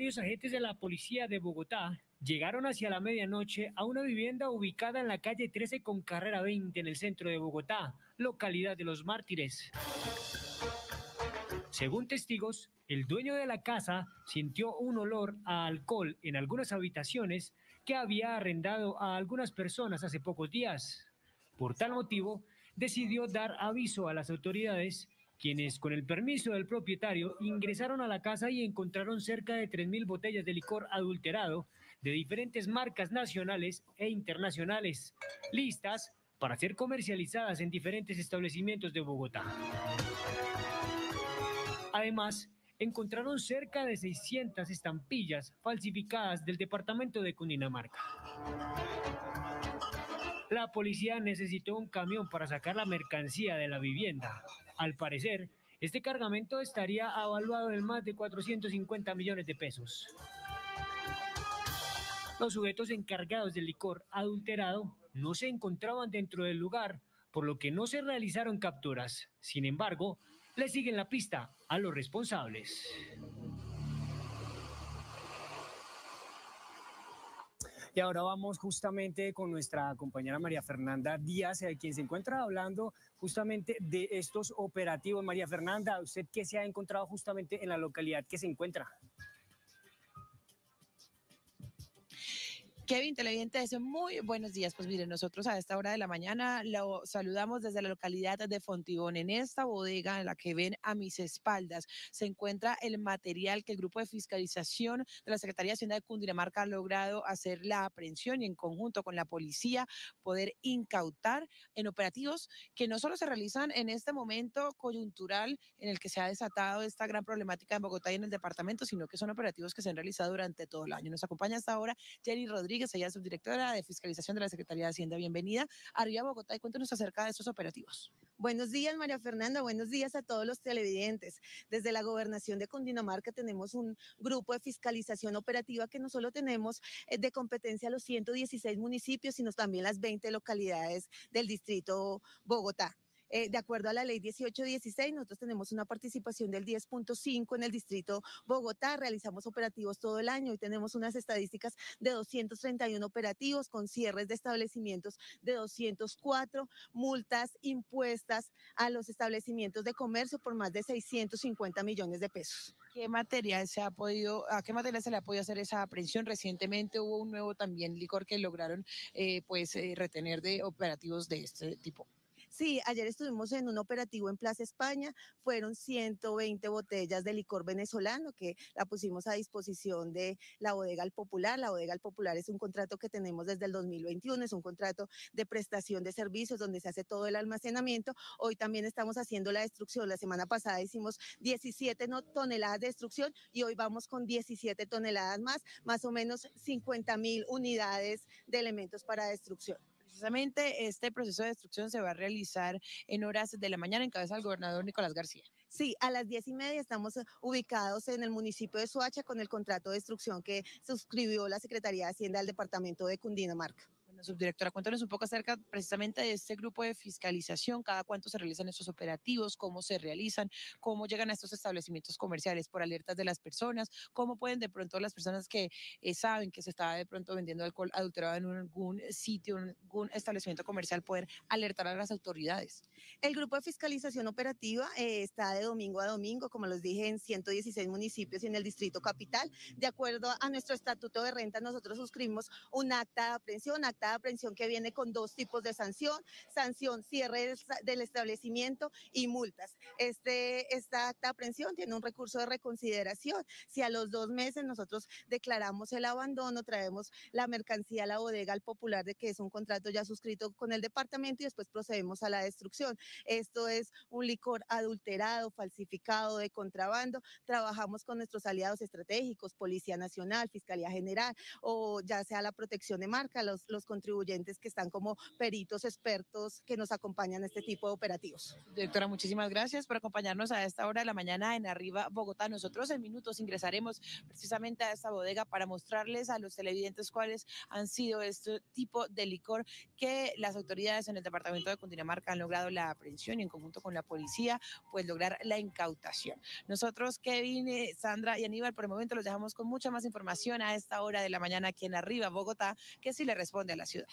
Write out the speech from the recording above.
Varios agentes de la policía de Bogotá llegaron hacia la medianoche a una vivienda ubicada en la calle 13 con carrera 20 en el centro de Bogotá, localidad de Los Mártires. Según testigos, el dueño de la casa sintió un olor a alcohol en algunas habitaciones que había arrendado a algunas personas hace pocos días. Por tal motivo, decidió dar aviso a las autoridades quienes con el permiso del propietario ingresaron a la casa y encontraron cerca de 3.000 botellas de licor adulterado de diferentes marcas nacionales e internacionales, listas para ser comercializadas en diferentes establecimientos de Bogotá. Además, encontraron cerca de 600 estampillas falsificadas del departamento de Cundinamarca. La policía necesitó un camión para sacar la mercancía de la vivienda. Al parecer, este cargamento estaría evaluado en más de 450 millones de pesos. Los sujetos encargados del licor adulterado no se encontraban dentro del lugar, por lo que no se realizaron capturas. Sin embargo, le siguen la pista a los responsables. Y ahora vamos justamente con nuestra compañera María Fernanda Díaz, eh, quien se encuentra hablando justamente de estos operativos. María Fernanda, ¿usted qué se ha encontrado justamente en la localidad que se encuentra? Kevin, televidentes, muy buenos días. Pues miren, nosotros a esta hora de la mañana lo saludamos desde la localidad de Fontibón. En esta bodega en la que ven a mis espaldas se encuentra el material que el grupo de fiscalización de la Secretaría de Hacienda de Cundinamarca ha logrado hacer la aprehensión y en conjunto con la policía poder incautar en operativos que no solo se realizan en este momento coyuntural en el que se ha desatado esta gran problemática en Bogotá y en el departamento, sino que son operativos que se han realizado durante todo el año. Nos acompaña hasta ahora Jenny Rodríguez ella es subdirectora de Fiscalización de la Secretaría de Hacienda. Bienvenida. Arriba Bogotá y cuéntanos acerca de estos operativos. Buenos días, María Fernanda. Buenos días a todos los televidentes. Desde la gobernación de Cundinamarca tenemos un grupo de fiscalización operativa que no solo tenemos eh, de competencia los 116 municipios, sino también las 20 localidades del distrito Bogotá. Eh, de acuerdo a la ley 1816, nosotros tenemos una participación del 10.5 en el distrito Bogotá, realizamos operativos todo el año y tenemos unas estadísticas de 231 operativos con cierres de establecimientos de 204, multas impuestas a los establecimientos de comercio por más de 650 millones de pesos. ¿Qué material se ha podido, a qué material se le ha podido hacer esa aprehensión? Recientemente hubo un nuevo también licor que lograron eh, pues eh, retener de operativos de este tipo. Sí, ayer estuvimos en un operativo en Plaza España, fueron 120 botellas de licor venezolano que la pusimos a disposición de la bodega al Popular. La bodega al Popular es un contrato que tenemos desde el 2021, es un contrato de prestación de servicios donde se hace todo el almacenamiento. Hoy también estamos haciendo la destrucción. La semana pasada hicimos 17 toneladas de destrucción y hoy vamos con 17 toneladas más, más o menos 50 mil unidades de elementos para destrucción. Precisamente este proceso de destrucción se va a realizar en horas de la mañana en cabeza del gobernador Nicolás García. Sí, a las diez y media estamos ubicados en el municipio de Soacha con el contrato de destrucción que suscribió la Secretaría de Hacienda del Departamento de Cundinamarca subdirectora, cuéntanos un poco acerca precisamente de este grupo de fiscalización, cada cuánto se realizan estos operativos, cómo se realizan, cómo llegan a estos establecimientos comerciales por alertas de las personas, cómo pueden de pronto las personas que eh, saben que se está de pronto vendiendo alcohol adulterado en algún sitio, en algún establecimiento comercial, poder alertar a las autoridades. El grupo de fiscalización operativa eh, está de domingo a domingo, como les dije, en 116 municipios y en el distrito capital. De acuerdo a nuestro estatuto de renta, nosotros suscribimos un acta de aprehensión, acta de aprehensión que viene con dos tipos de sanción, sanción cierre del establecimiento y multas. Este, esta acta de aprehensión tiene un recurso de reconsideración. Si a los dos meses nosotros declaramos el abandono, traemos la mercancía a la bodega al popular de que es un contrato ya suscrito con el departamento y después procedemos a la destrucción. Esto es un licor adulterado, falsificado, de contrabando. Trabajamos con nuestros aliados estratégicos, Policía Nacional, Fiscalía General o ya sea la protección de marca, los, los contribuyentes que están como peritos expertos que nos acompañan en este tipo de operativos. Directora, muchísimas gracias por acompañarnos a esta hora de la mañana en Arriba Bogotá. Nosotros en minutos ingresaremos precisamente a esta bodega para mostrarles a los televidentes cuáles han sido este tipo de licor que las autoridades en el departamento de Cundinamarca han logrado la aprehensión y en conjunto con la policía, pues lograr la incautación. Nosotros, Kevin, eh, Sandra y Aníbal, por el momento los dejamos con mucha más información a esta hora de la mañana aquí en Arriba Bogotá, que sí le responde a la ciudad.